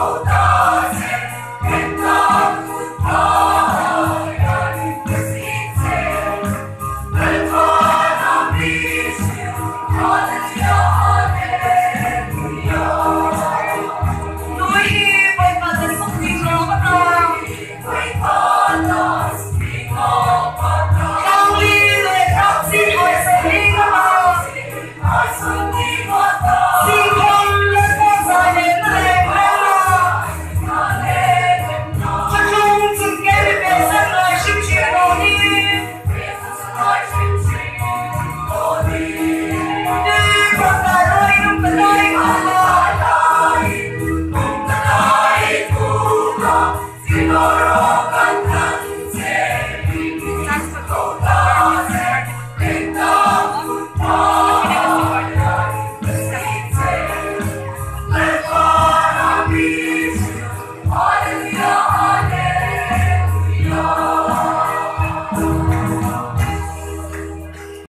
Oh. Corona.